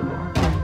possible.